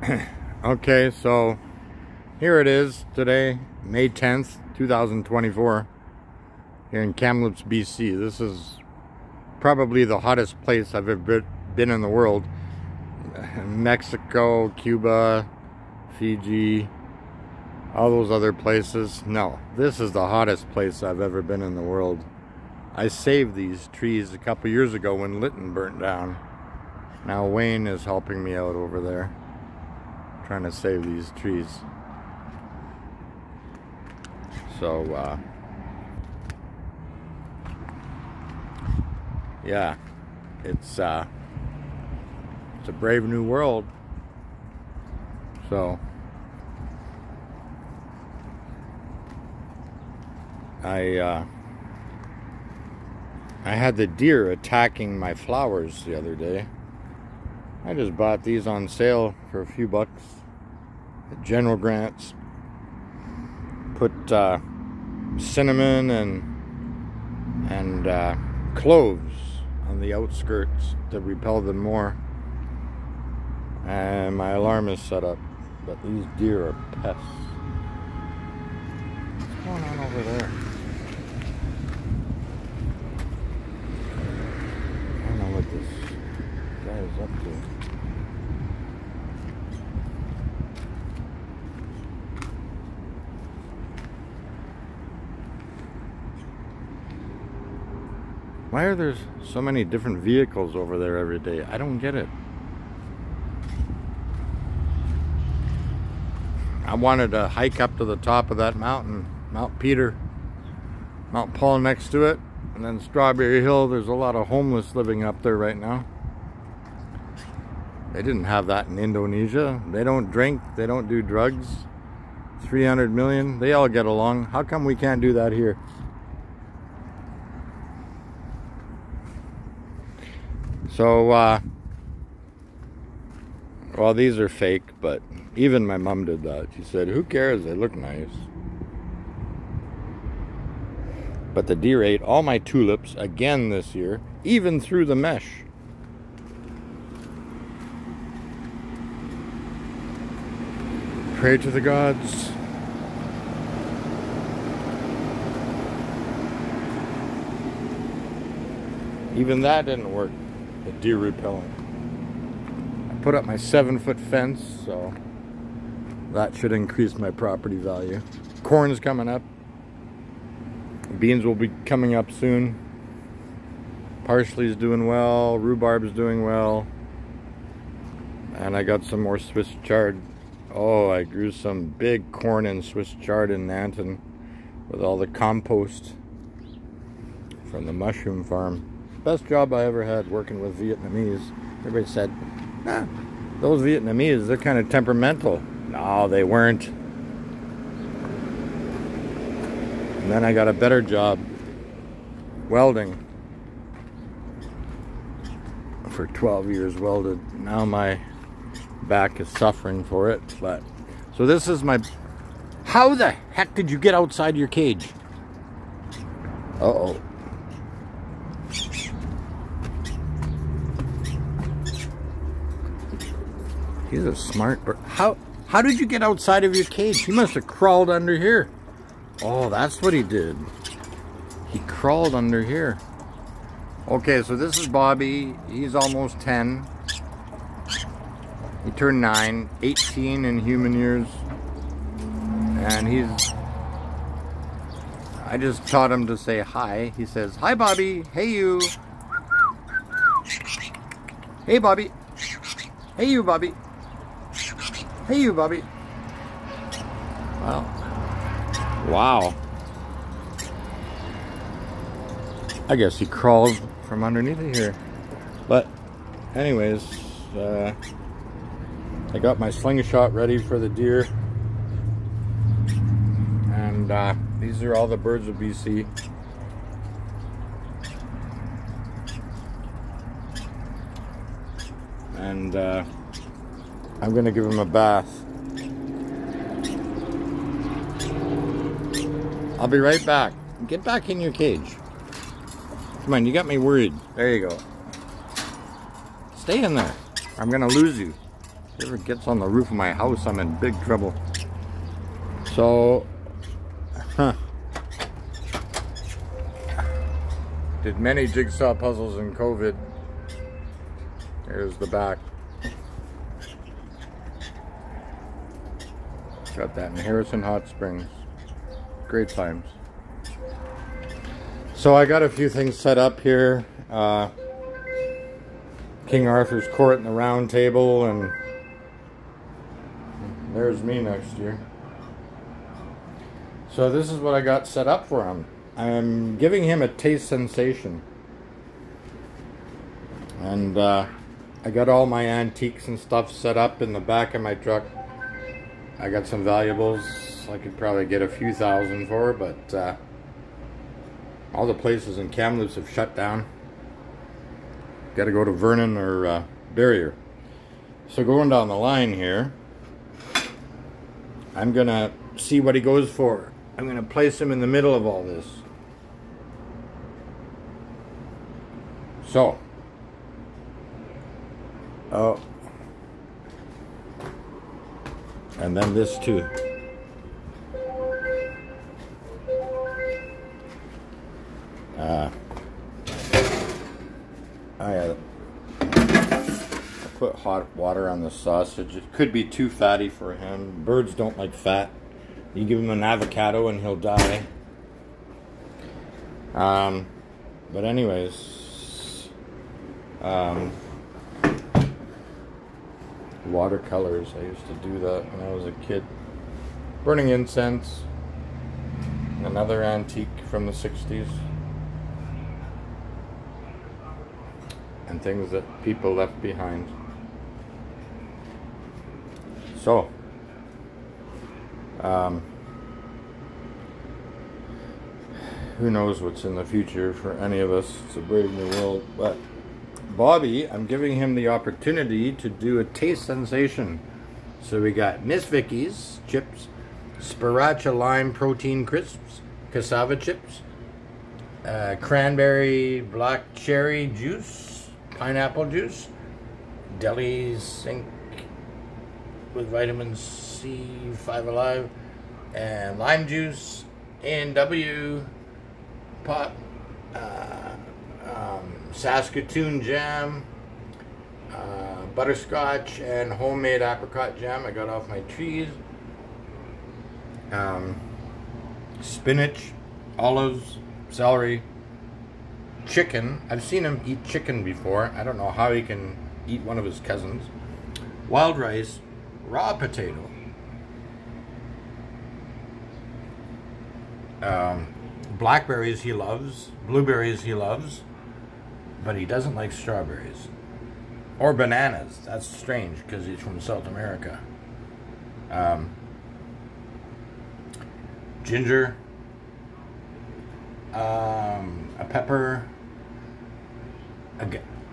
okay, so here it is today, May 10th, 2024, here in Kamloops, BC. This is probably the hottest place I've ever been in the world. Mexico, Cuba, Fiji, all those other places. No, this is the hottest place I've ever been in the world. I saved these trees a couple years ago when Lytton burnt down. Now Wayne is helping me out over there trying to save these trees. So, uh, yeah, it's, uh, it's a brave new world. So, I, uh, I had the deer attacking my flowers the other day. I just bought these on sale for a few bucks General Grants. Put uh, cinnamon and and uh, cloves on the outskirts to repel them more. And my alarm is set up, but these deer are pests. What's going on over there? I don't know what this guy is up to. Why are there so many different vehicles over there every day? I don't get it. I wanted to hike up to the top of that mountain, Mount Peter, Mount Paul next to it, and then Strawberry Hill. There's a lot of homeless living up there right now. They didn't have that in Indonesia. They don't drink, they don't do drugs. 300 million, they all get along. How come we can't do that here? So, uh, well, these are fake, but even my mom did that. She said, who cares? They look nice. But the deer ate all my tulips again this year, even through the mesh. Pray to the gods. Even that didn't work the deer repellent. I put up my seven foot fence, so that should increase my property value. Corn is coming up. Beans will be coming up soon. Parsley is doing well. Rhubarb is doing well. And I got some more Swiss chard. Oh, I grew some big corn and Swiss chard in Nanton with all the compost from the mushroom farm best job I ever had working with Vietnamese. Everybody said, nah, those Vietnamese, they're kind of temperamental. No, they weren't. And then I got a better job welding for 12 years welded. Now my back is suffering for it. But so this is my. How the heck did you get outside your cage? Uh He's a smart bird. How, how did you get outside of your cage? He must have crawled under here. Oh, that's what he did. He crawled under here. Okay, so this is Bobby. He's almost 10. He turned 9, 18 in human years. And he's... I just taught him to say hi. He says, Hi, Bobby. Hey, you. Hey, Bobby. Hey, you, Bobby. Hey, you, Bobby. Wow. wow. I guess he crawled from underneath it here. But, anyways, uh, I got my slingshot ready for the deer. And uh, these are all the birds of BC. And uh, I'm gonna give him a bath. I'll be right back. Get back in your cage. Come on, you got me worried. There you go. Stay in there. I'm gonna lose you. If it ever gets on the roof of my house, I'm in big trouble. So, huh. Did many jigsaw puzzles in COVID. Here's the back. Got that in Harrison Hot Springs. Great times. So I got a few things set up here. Uh, King Arthur's Court and the Round Table, and there's me next year. So this is what I got set up for him. I'm giving him a taste sensation. And uh, I got all my antiques and stuff set up in the back of my truck. I got some valuables I could probably get a few thousand for, but uh, all the places in Kamloops have shut down. Got to go to Vernon or uh, Barriere. So going down the line here, I'm going to see what he goes for. I'm going to place him in the middle of all this. So, oh, and then this too. Uh, I uh, put hot water on the sausage. It could be too fatty for him. Birds don't like fat. You give him an avocado and he'll die. Um, but anyways, um, watercolors. I used to do that when I was a kid. Burning incense. Another antique from the 60s. and things that people left behind. So, um, who knows what's in the future for any of us? It's a brave new world. But Bobby, I'm giving him the opportunity to do a taste sensation. So we got Miss Vickie's chips, Sriracha lime protein crisps, cassava chips, uh, cranberry black cherry juice, pineapple juice, deli zinc with vitamin C, 5 Alive, and lime juice, A&W pot, uh, um, Saskatoon jam, uh, butterscotch, and homemade apricot jam I got off my trees, um, spinach, olives, celery, chicken. I've seen him eat chicken before. I don't know how he can eat one of his cousins. Wild rice, raw potato. Um, blackberries he loves, blueberries he loves, but he doesn't like strawberries. Or bananas. That's strange because he's from South America. Um, ginger, um, a pepper,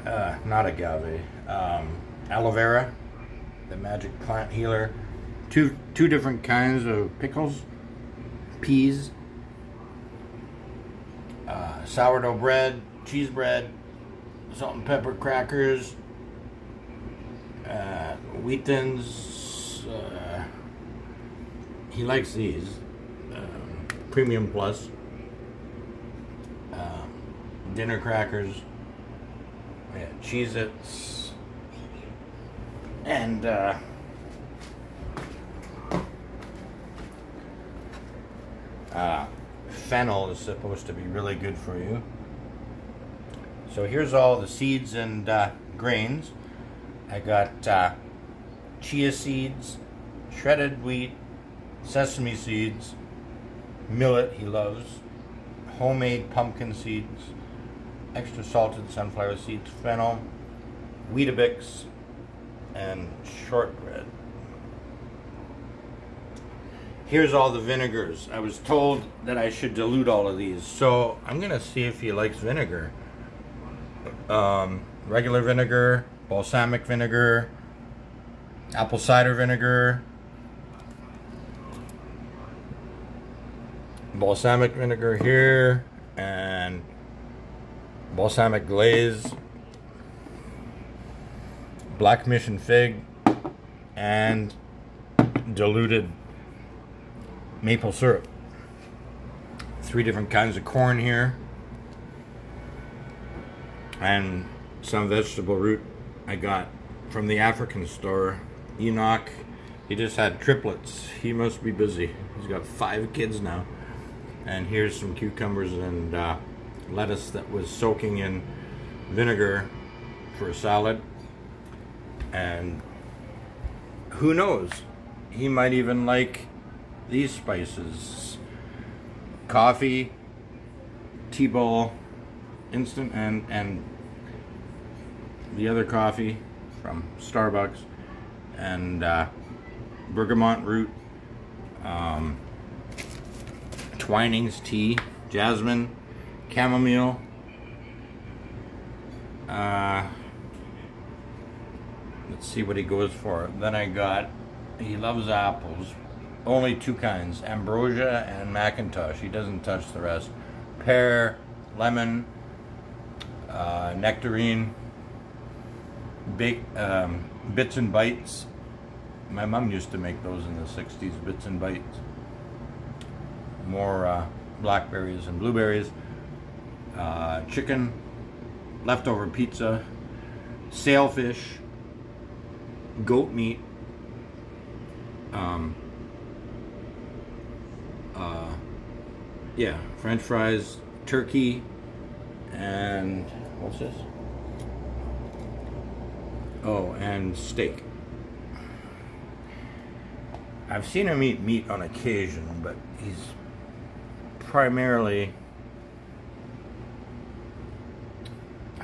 uh, not agave, um, aloe vera, the magic plant healer, two two different kinds of pickles, peas, uh, sourdough bread, cheese bread, salt and pepper crackers, uh, wheat thins. Uh, he likes these. Um, premium plus. Um, dinner crackers yeah, Cheez Its. And, uh, uh, fennel is supposed to be really good for you. So here's all the seeds and uh, grains. I got uh, chia seeds, shredded wheat, sesame seeds, millet he loves, homemade pumpkin seeds, extra salted sunflower seeds, fennel, Weetabix, and shortbread. Here's all the vinegars. I was told that I should dilute all of these, so I'm gonna see if he likes vinegar. Um, regular vinegar, balsamic vinegar, apple cider vinegar, balsamic vinegar here, and balsamic glaze, black mission fig, and diluted maple syrup. Three different kinds of corn here. And some vegetable root I got from the African store. Enoch, he just had triplets. He must be busy. He's got five kids now. And here's some cucumbers and uh, lettuce that was soaking in vinegar for a salad. And who knows? He might even like these spices. Coffee, T-ball, instant, and, and the other coffee from Starbucks, and uh, bergamot root, um, Twinings tea, jasmine, chamomile, uh, let's see what he goes for. Then I got, he loves apples, only two kinds, ambrosia and McIntosh. He doesn't touch the rest. Pear, lemon, uh, nectarine, big, um, bits and bites. My mom used to make those in the 60s, bits and bites. More uh, blackberries and blueberries. Uh, chicken, leftover pizza, sailfish, goat meat, um, uh, yeah, french fries, turkey, and what's this? Oh, and steak. I've seen him eat meat on occasion, but he's primarily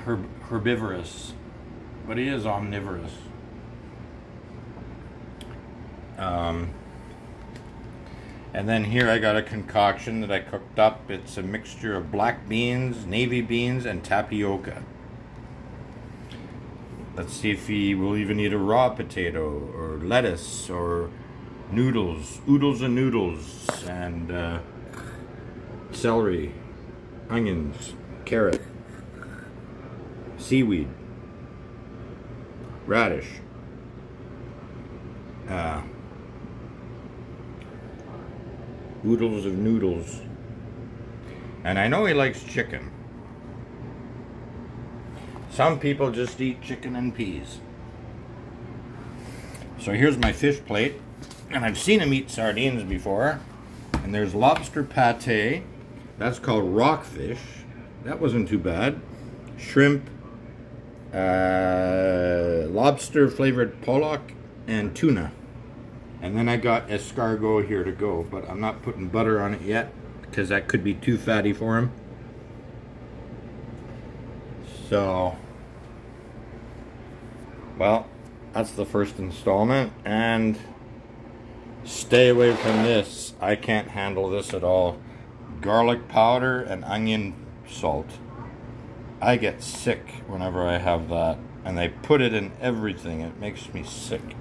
herb herbivorous, but he is omnivorous. Um, and then here I got a concoction that I cooked up. It's a mixture of black beans, navy beans, and tapioca. Let's see if he will even eat a raw potato or lettuce or noodles, oodles and noodles, and uh, celery, onions, carrot, seaweed, radish, uh, oodles of noodles. And I know he likes chicken. Some people just eat chicken and peas. So here's my fish plate. And I've seen him eat sardines before. And there's lobster pate. That's called rockfish. That wasn't too bad. Shrimp, uh, lobster flavored pollock, and tuna. And then I got escargot here to go, but I'm not putting butter on it yet because that could be too fatty for him. So, well, that's the first installment. And stay away from this. I can't handle this at all. Garlic powder and onion salt. I get sick whenever I have that. And they put it in everything. It makes me sick.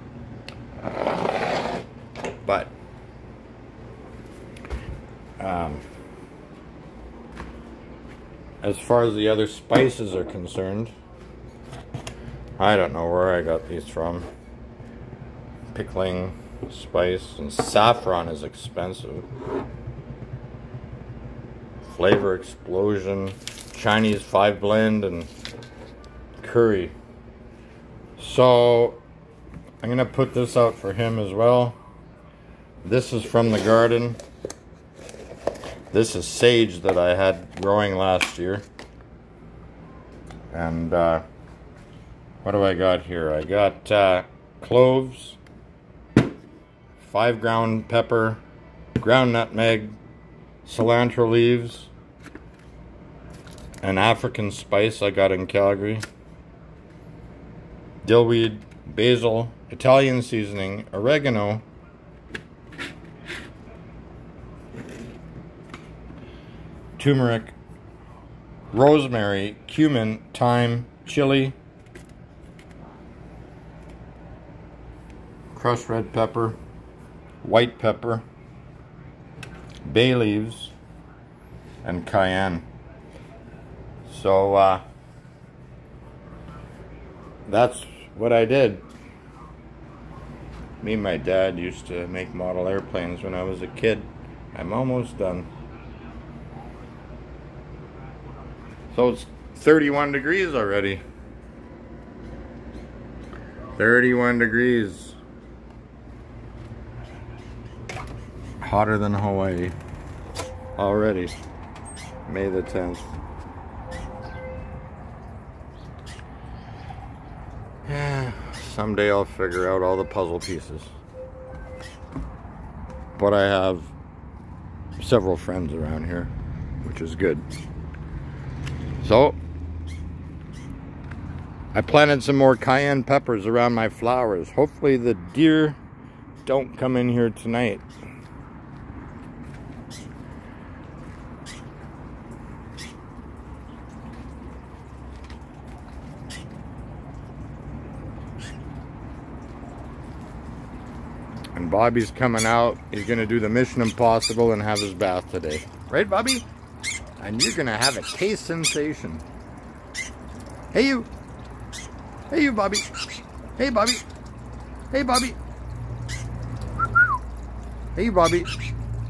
But um, as far as the other spices are concerned, I don't know where I got these from. Pickling spice and saffron is expensive. Flavor explosion, Chinese five blend, and curry. So I'm gonna put this out for him as well. This is from the garden. This is sage that I had growing last year. And uh, what do I got here? I got uh, cloves, five ground pepper, ground nutmeg, cilantro leaves, an African spice I got in Calgary, dillweed, basil, Italian seasoning, oregano, turmeric, rosemary, cumin, thyme, chili, crushed red pepper, white pepper, bay leaves, and cayenne. So, uh, that's what I did. Me and my dad used to make model airplanes when I was a kid. I'm almost done. So it's 31 degrees already. 31 degrees. Hotter than Hawaii. Already. May the 10th. Yeah, someday I'll figure out all the puzzle pieces. But I have several friends around here, which is good. So, I planted some more cayenne peppers around my flowers. Hopefully the deer don't come in here tonight. Bobby's coming out. He's going to do the Mission Impossible and have his bath today. Right, Bobby? And you're going to have a taste sensation. Hey, you. Hey, you, Bobby. Hey, Bobby. Hey, Bobby. Hey, Bobby.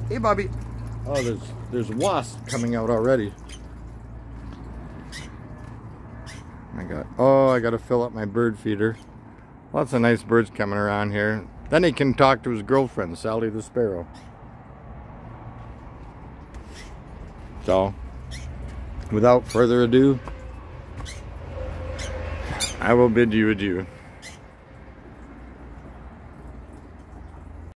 Hey, Bobby. Oh, there's there's wasps coming out already. I got, oh, I got to fill up my bird feeder. Lots of nice birds coming around here. Then he can talk to his girlfriend, Sally the Sparrow. So, without further ado, I will bid you adieu.